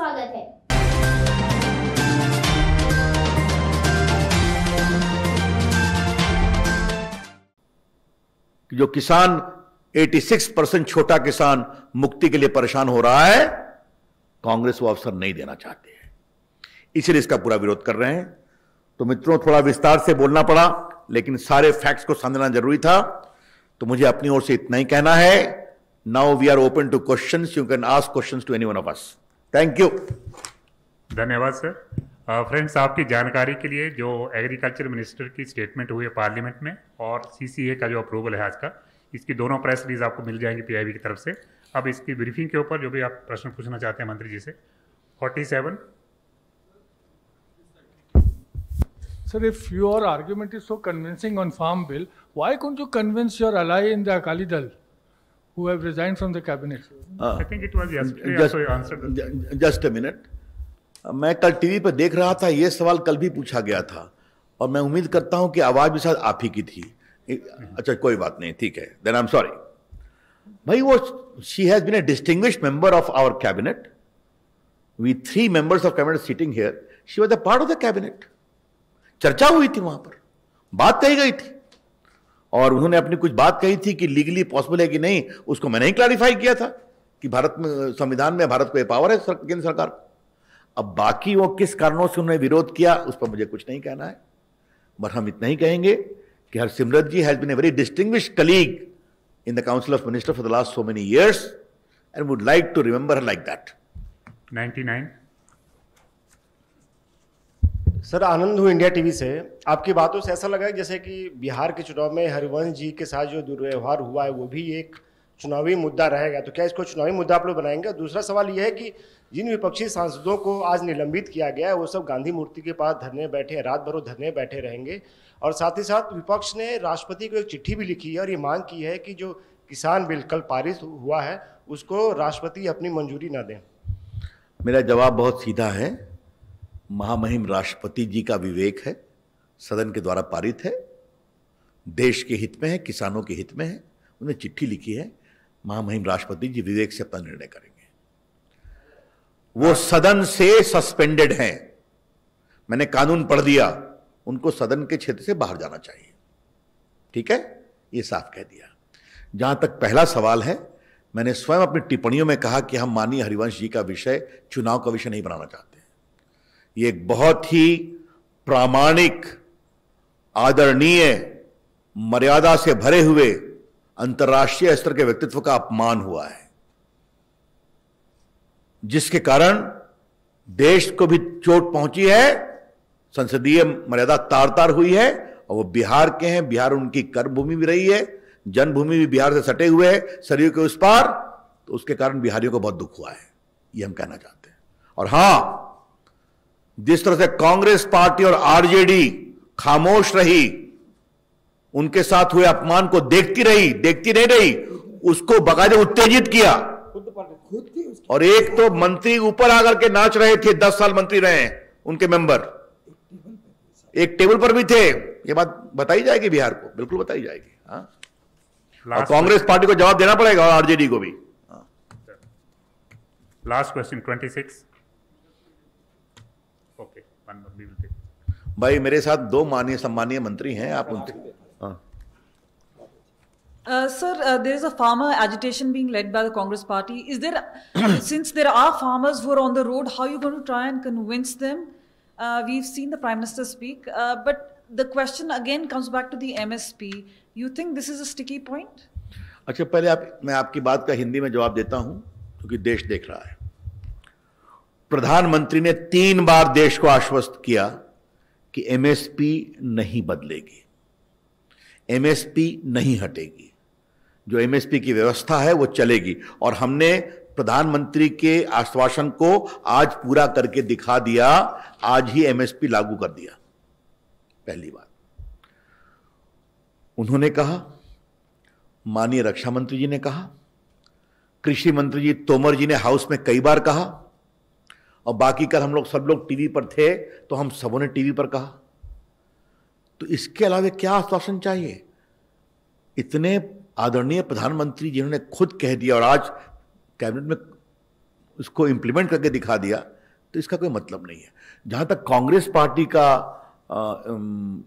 स्वागत है। जो किसान 86 परसेंट छोटा किसान मुक्ति के लिए परेशान हो रहा है, कांग्रेस वो अवसर नहीं देना चाहते हैं। इसलिए इसका पूरा विरोध कर रहे हैं। तो मित्रों, थोड़ा विस्तार से बोलना पड़ा, लेकिन सारे फैक्ट्स को समझना ज़रूरी था। तो मुझे अपनी ओर से इतना ही कहना है now we are open to question you can ask question to any one of us thank you धन्यवाद सर फ्रेंड्स आपकी जानकारी के लिए जो एग्रीकल्चर मिनिस्टर की स्टेटमेंट हुई है पार्लियामेंट में और सीसीए का जो अप्रूवल है आज का इसकी दोनों प्रेस रिलीज़ आपको मिल जाएँगी पीआईबी की तरफ़ से। अब इसकी ब्रीफिंग के ऊपर जो भी आप प्रश्न पूछना चाहते हैं मंत्री जी से 47 Sir, if your argument is so convincing on Farm Bill, why couldn't you convince your ally in the Akali Dal, who have resigned from the cabinet? I think it was yesterday just also answered just a minute मैं कल TV पर देख रहा था ये सवाल कल भी पूछा गया था। और मैं उम्मीद करता हूँ कि आवाज़ भी शायद आप ही की थी। अच्छा कोई बात नहीं ठीक है। देन आई एम सॉरी भाई वो she has been a distinguished member of our cabinet we three members of cabinet sitting here she was the part of the cabinet चर्चा हुई थी वहाँ पर। बात कही गई थी। और उन्होंने अपनी कुछ बात कही थी कि लीगली पॉसिबल है कि नहीं, उसको मैंने ही क्लैरिफाई किया था कि भारत में, संविधान में, भारत को ये पावर है केंद्र सरकार। अब बाकी वो किस कारणों से उन्होंने विरोध किया, उस पर मुझे कुछ नहीं कहना है। बट हम इतना ही कहेंगे कि Harsimrat ji has been a very distinguish colleague in the council of minister for the last so many years and would like to remember like that 99 sir, Anand हूँ इंडिया टीवी से। आपकी बातों से ऐसा लगा जैसे कि बिहार के चुनाव में हरिवंश जी के साथ जो दुर्व्यवहार हुआ है, वो भी एक चुनावी मुद्दा रहेगा तो क्या इसको चुनावी मुद्दा आप लोग बनाएँगे? दूसरा सवाल यह है कि जिन विपक्षी सांसदों को आज निलंबित किया गया है, वो सब गांधी मूर्ति के पास धरने बैठे रात भर वो धरने बैठे रहेंगे। और साथ ही साथ विपक्ष ने राष्ट्रपति को एक चिट्ठी भी लिखी है और ये मांग की है कि जो किसान बिल कल पारित हुआ है, उसको राष्ट्रपति अपनी मंजूरी ना दें। मेरा जवाब बहुत सीधा है। महामहिम राष्ट्रपति जी का विवेक है, सदन के द्वारा पारित है, देश के हित में है, किसानों के हित में है, उन्हें चिट्ठी लिखी है, महामहिम राष्ट्रपति जी विवेक से अपना निर्णय करेंगे। वो सदन से सस्पेंडेड हैं। मैंने कानून पढ़ दिया, उनको सदन के क्षेत्र से बाहर जाना चाहिए। ठीक है? ये साफ़ कह दिया। जहाँ तक पहला सवाल है, मैंने स्वयं अपनी टिप्पणियों में कहा कि हम माननीय हरिवंश जी का विषय, चुनाव का विषय नहीं बनाना चाहते। ये एक बहुत ही प्रामाणिक, आदरणीय, मर्यादा से भरे हुए अंतर्राष्ट्रीय स्तर के व्यक्तित्व का अपमान हुआ है। जिसके कारण देश को भी चोट पहुँची है, संसदीय मर्यादा तार तार हुई है, और वो बिहार के हैं, बिहार उनकी कर्म भूमि भी रही है, जन्मभूमि भी बिहार से सटे हुए है, सरयू के उस पार तो उसके कारण बिहारियों को बहुत दुख हुआ है, ये हम कहना चाहते हैं। और हाँ जिस तरह से कांग्रेस पार्टी और आरजेडी खामोश रही उनके साथ हुए अपमान को देखती रही देखती नहीं रही उसको बकायदे उत्तेजित किया। और एक तो मंत्री ऊपर आकर के नाच रहे थे दस साल मंत्री रहे उनके मेंबर। एक टेबल पर भी थे। ये बात बताई जाएगी बिहार को बिल्कुल बताई जाएगी हाँ। और कांग्रेस पार्टी को जवाब देना पड़ेगा और आरजेडी को भी last question 26 okay one we will take भाई मेरे साथ दो माननीय सम्मानीय मंत्री हैं आप उनसे sir there is a farmer agitation being led by the Congress party is there since there are farmers who on the road how you going try and convince them we seen the prime minister speak but the question again comes back to the MSP you think this is a sticky point अच्छा पहले आप मैं आपकी बात का हिंदी में जवाब देता हूँ क्योंकि देश देख रहा है। प्रधानमंत्री ने तीन बार देश को आश्वस्त किया कि एमएसपी नहीं बदलेगी। एमएसपी नहीं हटेगी। जो एमएसपी की व्यवस्था है, वो चलेगी। और हमने प्रधानमंत्री के आश्वासन को आज पूरा करके दिखा दिया, आज ही एमएसपी लागू कर दिया। पहली बार उन्होंने कहा, माननीय रक्षा मंत्री जी ने कहा, कृषि मंत्री जी तोमर जी ने हाउस में कई बार कहा और बाकी कल हम लोग सब लोग टीवी पर थे तो हम सबों ने टीवी पर कहा। तो इसके अलावा क्या आश्वासन चाहिए? इतने आदरणीय प्रधानमंत्री जिन्होंने खुद कह दिया और आज कैबिनेट में उसको इम्प्लीमेंट करके दिखा दिया तो इसका कोई मतलब नहीं है। जहाँ तक कांग्रेस पार्टी का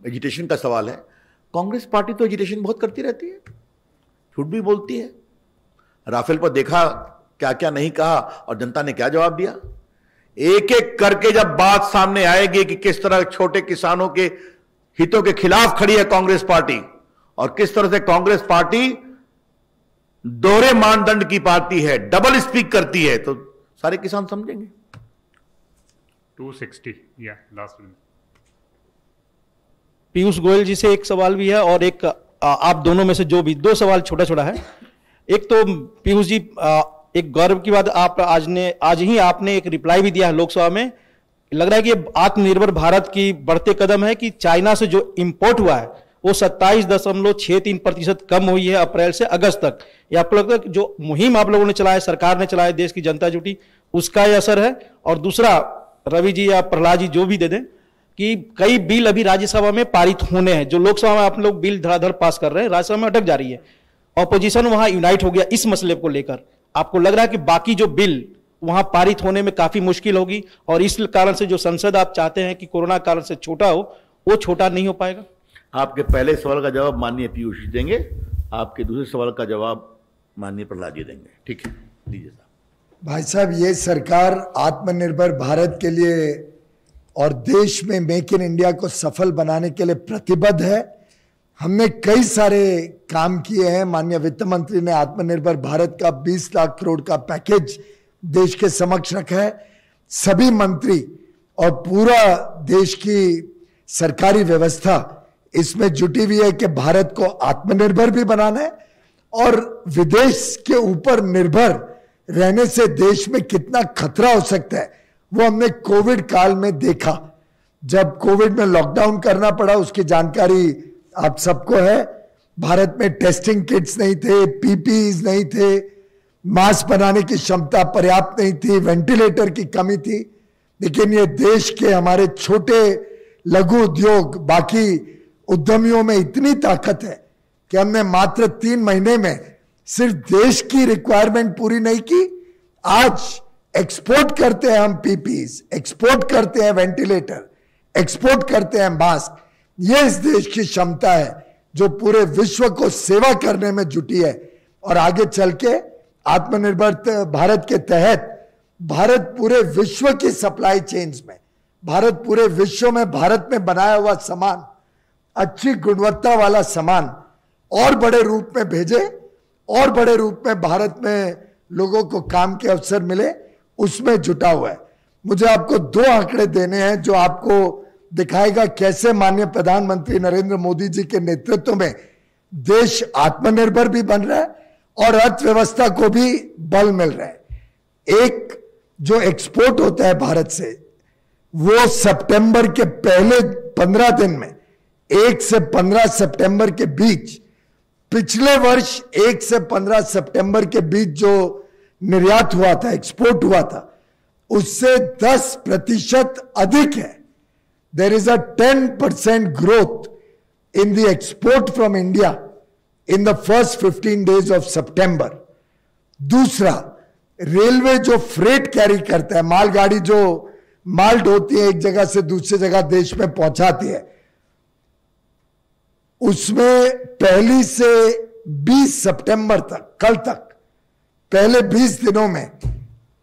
एजिटेशन का सवाल है, कांग्रेस पार्टी तो एजिटेशन बहुत करती रहती है, झूठ भी बोलती है। राफेल पर देखा क्या क्या नहीं कहा, और जनता ने क्या जवाब दिया? एक एक करके जब बात सामने आएगी कि किस तरह छोटे किसानों के हितों के खिलाफ खड़ी है कांग्रेस पार्टी और किस तरह से कांग्रेस पार्टी दोहरे मानदंड की पार्टी है डबल स्पीक करती है तो सारे किसान समझेंगे। 260 या लास्ट में पीयूष गोयल जी से एक सवाल भी है और एक आप दोनों में से जो भी दो सवाल छोटा छोटा है। एक तो पीयूष जी एक गौरव की बात आप आज ने, आज ही आपने एक रिप्लाई भी दिया है लोकसभा में। लग रहा है कि आत्मनिर्भर भारत की बढ़ते कदम है कि चाइना से जो इंपोर्ट हुआ है, वो सत्ताईस दशमलव छह तीन प्रतिशत कम हुई है अप्रैल से अगस्त तक। ये आपको लगता है जो मुहिम आप लोगों ने चलाया सरकार ने चलाया देश की जनता जुटी, उसका ही असर है। और दूसरा, रवि जी या प्रहलाद जी जो भी दे दें कि कई बिल अभी राज्यसभा में पारित होने हैं। जो लोकसभा में आप लोग बिल धड़ाधड़ पास कर रहे हैं, राज्यसभा में अटक जा रही है। ऑपोजिशन वहाँ यूनाइट हो गया इस मसले को लेकर। आपको लग रहा है कि बाकी जो बिल वहाँ पारित होने में काफ़ी मुश्किल होगी और इस कारण से जो संसद आप चाहते हैं कि कोरोना कारण से छोटा हो वो छोटा नहीं हो पाएगा? आपके पहले सवाल का जवाब माननीय पीयूष जी देंगे आपके दूसरे सवाल का जवाब माननीय प्रहलाद जी देंगे। ठीक है दीजिए साहब। भाई साहब ये सरकार आत्मनिर्भर भारत के लिए और देश में मेक इन इंडिया को सफल बनाने के लिए प्रतिबद्ध है। हमने कई सारे काम किए हैं। माननीय वित्त मंत्री ने आत्मनिर्भर भारत का 20 लाख करोड़ का पैकेज देश के समक्ष रखा है। सभी मंत्री और पूरा देश की सरकारी व्यवस्था, इसमें जुटी हुई है कि भारत को आत्मनिर्भर भी बनाना है और विदेश के ऊपर निर्भर रहने से देश में कितना खतरा हो सकता है, वो हमने कोविड काल में देखा। जब कोविड में लॉकडाउन करना पड़ा, उसकी जानकारी आप सबको है। भारत में टेस्टिंग किट्स नहीं थे पीपीज नहीं थे मास्क बनाने की क्षमता पर्याप्त नहीं थी वेंटिलेटर की कमी थी। लेकिन ये देश के हमारे छोटे लघु उद्योग, बाकी उद्यमियों में इतनी ताकत है कि हमने मात्र तीन महीने में सिर्फ़ देश की रिक्वायरमेंट पूरी नहीं की। आज एक्सपोर्ट करते हैं हम पीपीज एक्सपोर्ट करते हैं वेंटिलेटर एक्सपोर्ट करते हैं मास्क ये इस देश की क्षमता है जो पूरे विश्व को सेवा करने में जुटी है। और आगे चल के आत्मनिर्भर भारत के तहत भारत पूरे विश्व की सप्लाई चेन्स में, भारत पूरे विश्व में, भारत में बनाया हुआ सामान, अच्छी गुणवत्ता वाला सामान और बड़े रूप में भेजे और बड़े रूप में भारत में लोगों को काम के अवसर मिले, उसमें जुटा हुआ है। मुझे आपको दो आंकड़े देने हैं जो आपको दिखाएगा कैसे माननीय प्रधानमंत्री नरेंद्र मोदी जी के नेतृत्व में देश आत्मनिर्भर भी बन रहा है और अर्थव्यवस्था को भी बल मिल रहा है। एक जो एक्सपोर्ट होता है भारत से, वो सितंबर के पहले पंद्रह दिन में, एक से पंद्रह सितंबर के बीच, पिछले वर्ष एक से पंद्रह सितंबर के बीच जो निर्यात हुआ था एक्सपोर्ट हुआ था, उससे दस प्रतिशत अधिक है। Is a ten percent growth in the export from India in the first fifteen days of September दूसरा रेलवे जो फ्रेट कैरी करता है मालगाड़ी जो माल ढोती है एक जगह से दूसरी जगह देश में पहुंचाती है उसमें पहली से 20 सितंबर तक कल तक पहले 20 दिनों में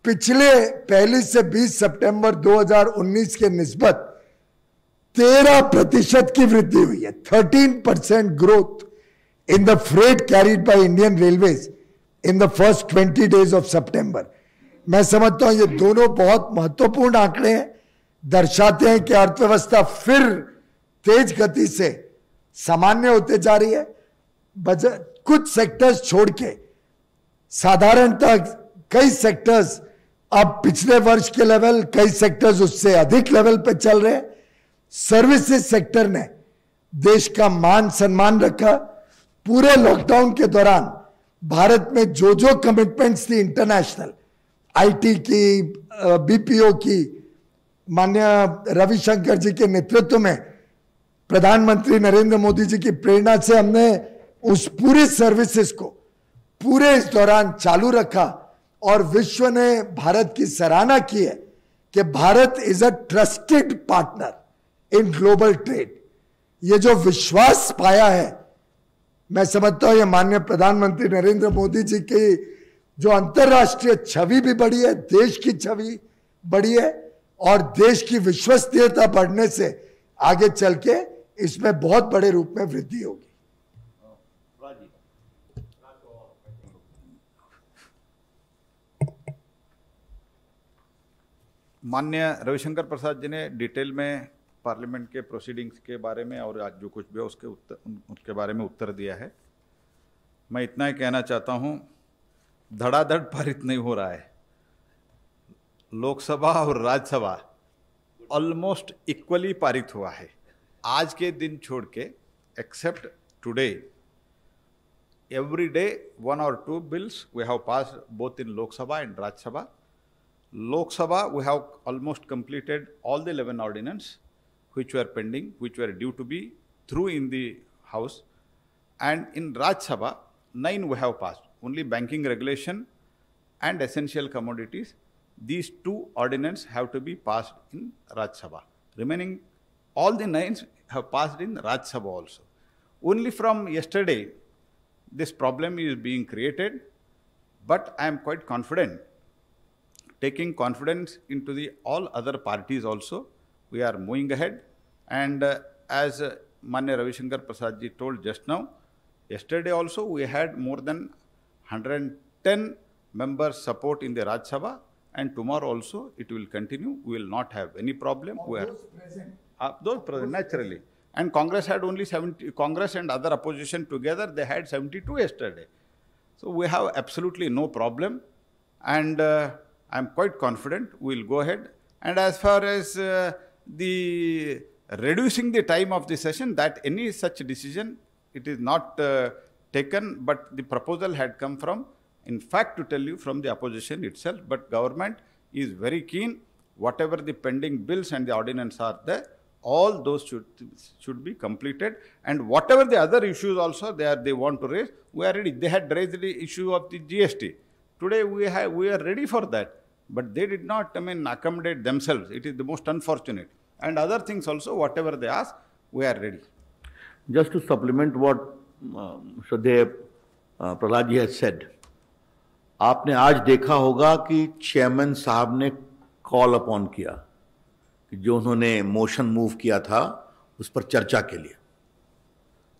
पिछले पहली से 20 सितंबर 2019 के निस्बत 13 प्रतिशत की वृद्धि हुई है। 13 percent growth in the freight carried by Indian railways in the first 20 days of September मैं समझता हूँ ये दोनों बहुत महत्वपूर्ण आंकड़े हैं। दर्शाते हैं कि अर्थव्यवस्था फिर तेज गति से सामान्य होते जा रही है। बजट कुछ सेक्टर्स छोड़ के, साधारणतः कई सेक्टर्स अब पिछले वर्ष के लेवल कई सेक्टर्स उससे अधिक लेवल पर चल रहे हैं। सर्विसेज़ सेक्टर ने देश का मान सम्मान रखा। पूरे लॉकडाउन के दौरान भारत में जो जो कमिटमेंट्स थी इंटरनेशनल आईटी की बीपीओ की मान्य रविशंकर जी के नेतृत्व में प्रधानमंत्री नरेंद्र मोदी जी की प्रेरणा से हमने उस पूरे सर्विसेज़ को पूरे इस दौरान चालू रखा और विश्व ने भारत की सराहना की है कि Bharat is a trusted partner in global trade. ये जो विश्वास पाया है, मैं समझता हूँ ये माननीय प्रधानमंत्री नरेंद्र मोदी जी की जो अंतर्राष्ट्रीय छवि भी बढ़ी है, देश की छवि बढ़ी है, और देश की विश्वसनीयता बढ़ने से आगे चल के इसमें बहुत बड़े रूप में वृद्धि होगी। माननीय रविशंकर प्रसाद जी ने डिटेल में पार्लियामेंट के प्रोसीडिंग्स के बारे में और आज जो कुछ भी है उसके उत्तर उसके बारे में उत्तर दिया है। मैं इतना ही कहना चाहता हूँ, धड़ाधड़ पारित नहीं हो रहा है। लोकसभा और राज्यसभा ऑलमोस्ट इक्वली पारित हुआ है। आज के दिन छोड़ के except today every day one और two bills we have pass both in Lok Sabha and Rajya Sabha. Sabha we have almost completed all the 11 ordinance which were pending, which were due to be through in the House. And in Rajya Sabha, nine we have passed. Only banking regulation and essential commodities. These two ordinance have to be passed in Rajya Sabha. Remaining all the nines have passed in Rajya Sabha also. Only from yesterday, this problem is being created, but I am quite confident, taking confidence into the all other parties also, we are moving ahead. And uh, as uh, Manya Ravishankar Prasad ji told just now, yesterday also we had more than 110 members support in the Rajya Sabha, and tomorrow also it will continue. We will not have any problem. We are uh, those present, naturally. And Congress had only 70, Congress and other opposition together, they had 72 yesterday. So we have absolutely no problem. And uh, I'm quite confident we'll go ahead. And as far as uh, the reducing the time of the session, that any such decision, it is not uh, taken, but the proposal had come from, in fact, to tell you, from the opposition itself. But government is very keen, whatever the pending bills and the ordinance are there, all those should, should be completed. And whatever the other issues also they, are, they want to raise, we are ready. They had raised the issue of the GST. Today we, have, we are ready for that. But they did not, I mean, accommodate themselves. It is the most unfortunate. And other things also, whatever they ask, we are ready. Just to supplement what um, Shraddheya uh, Prahlad ji has said, आपने आज देखा होगा कि chairman साहब ने call upon किया कि जो उन्होंने मोशन मूव किया था उस पर चर्चा के लिए।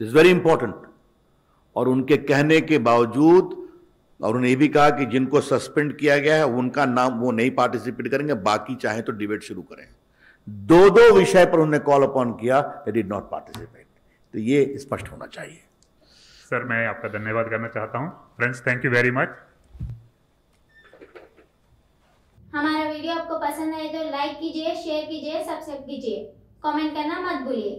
इज़ वेरी इंपॉर्टेंट और उनके कहने के बावजूद और उन्हें भी कहा कि जिनको सस्पेंड किया गया है उनका नाम वो नहीं पार्टिसिपेट करेंगे बाकी चाहे तो डिबेट शुरू करें। दो दो विषय पर उन्होंने कॉल अपॉन किया दे डिड नॉट पार्टिसिपेट तो ये स्पष्ट होना चाहिए। सर मैं आपका धन्यवाद करना चाहता हूँ। Friends thank you very much हमारा वीडियो आपको पसंद आए तो लाइक कीजिए शेयर कीजिए सब्सक्राइब कीजिए। कमेंट करना मत भूलिए।